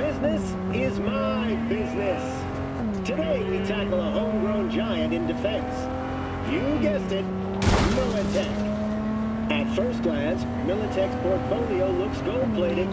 business is my business. Today, we tackle a homegrown giant in defense. You guessed it, Militech. At first glance, Militech's portfolio looks gold-plated.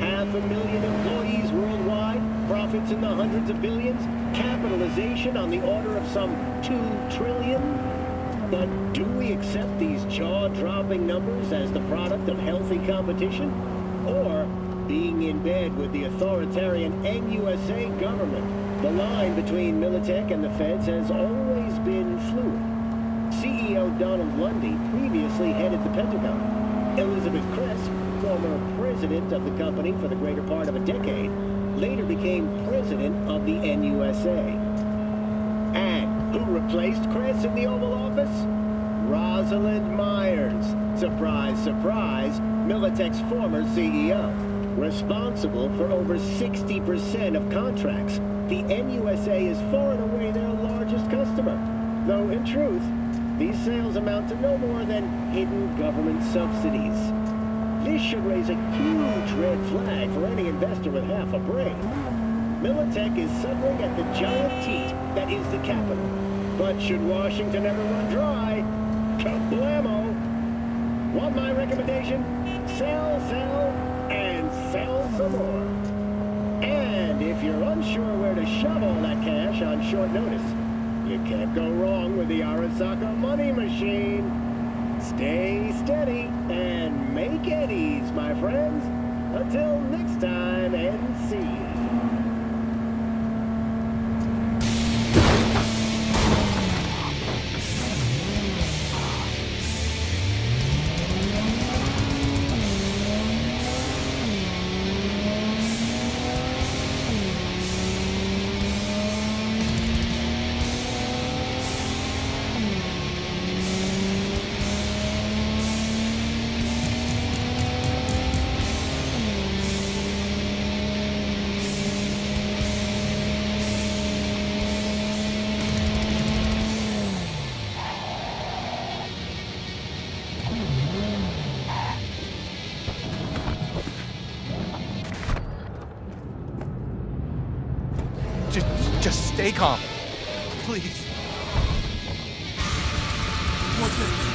Half a million employees worldwide, profits in the hundreds of billions, capitalization on the order of some two trillion. But do we accept these jaw-dropping numbers as the product of healthy competition? Or being in bed with the authoritarian NUSA government? The line between Militech and the feds has always been fluid. CEO Donald Lundy previously headed the Pentagon. Elizabeth Kress, former president of the company for the greater part of a decade, later became president of the NUSA. And who replaced Kress in the Oval Office? Rosalind Myers. Surprise, surprise, Militech's former CEO. Responsible for over 60% of contracts, the NUSA is far and away their largest customer. Though in truth, these sales amount to no more than hidden government subsidies. This should raise a huge red flag for any investor with half a brain. Militech is suckling at the giant teat that is the capital. But should Washington ever run dry, kablamo! Want my recommendation? Sell, sell, sell some more. And if you're unsure where to shove all that cash on short notice, you can't go wrong with the Arasaka money machine. Stay steady and make eddies, my friends. Until next time, and see you. Stay calm. Please. What's?